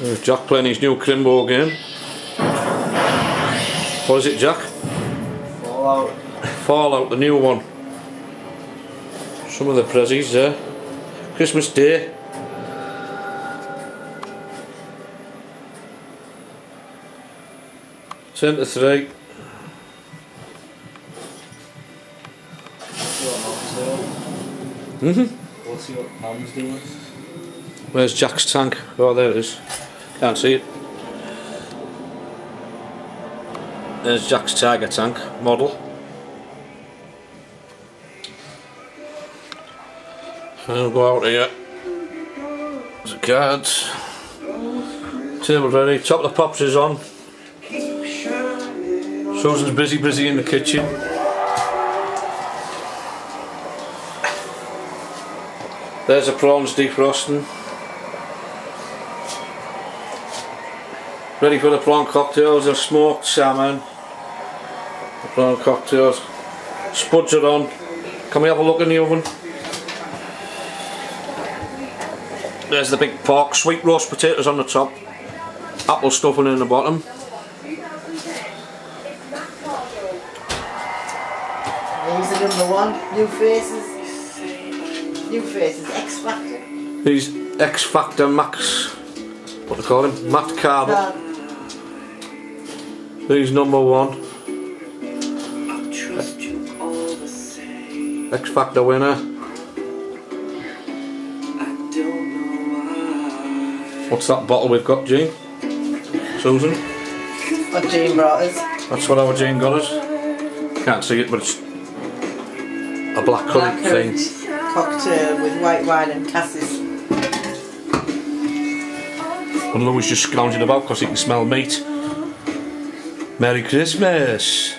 There's Jack playing his new Crimbo game. What is it, Jack? Fallout. Fallout, the new one. Some of the prezzies there. Christmas Day. Ten to three. Mm-hmm. What's your hands doing? Where's Jack's tank? Oh, there it is. Can't see it. There's Jack's Tiger tank model. I'll go out here. There's the cards. Table ready. Top of the pops is on. Susan's busy, busy in the kitchen. There's the prawns defrosting. Ready for the prawn cocktails, the smoked salmon. The prawn cocktails. Spuds are on. Can we have a look in the oven? There's the big pork, sweet roast potatoes on the top. Apple stuffing in the bottom. These are number one. New faces. New faces. X Factor. He's X Factor Max. What do they call him? Matt Carver. He's number one. X Factor winner. What's that bottle we've got, Jean? Susan? what Jane brought us. That's what our Jean got us. Can't see it, but it's a black currant thing. Cocktail with white wine and cassis. And Louis just scrounging about because he can smell meat. Merry Christmas!